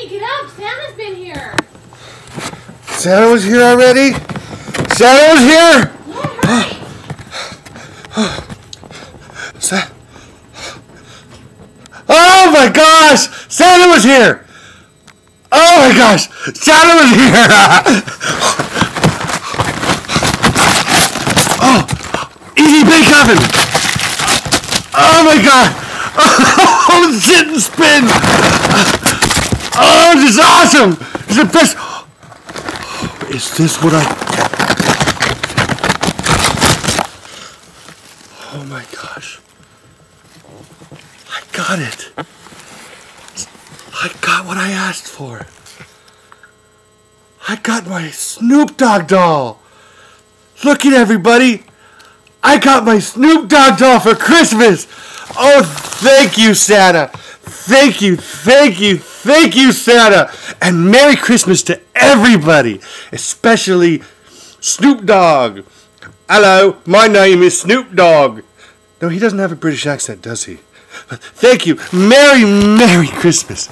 Benny, get up! Santa's been here! Santa was here already? Santa was here! Yeah, hurry! Sa- oh my gosh! Santa was here! Oh my gosh! Santa was here! oh! Easy bake oven! Oh my god! Oh, sit and spin! Is awesome! This is the best! Is this what I... Oh my gosh. I got it. I got what I asked for. I got my Snoop Dogg doll. Look at everybody. I got my Snoop Dogg doll for Christmas. Oh, thank you, Santa. Thank you, thank you, thank you, Santa. And Merry Christmas to everybody, especially Snoop Dogg. Hello, my name is Snoop Dogg. No, he doesn't have a British accent, does he? Thank you. Merry, Merry Christmas.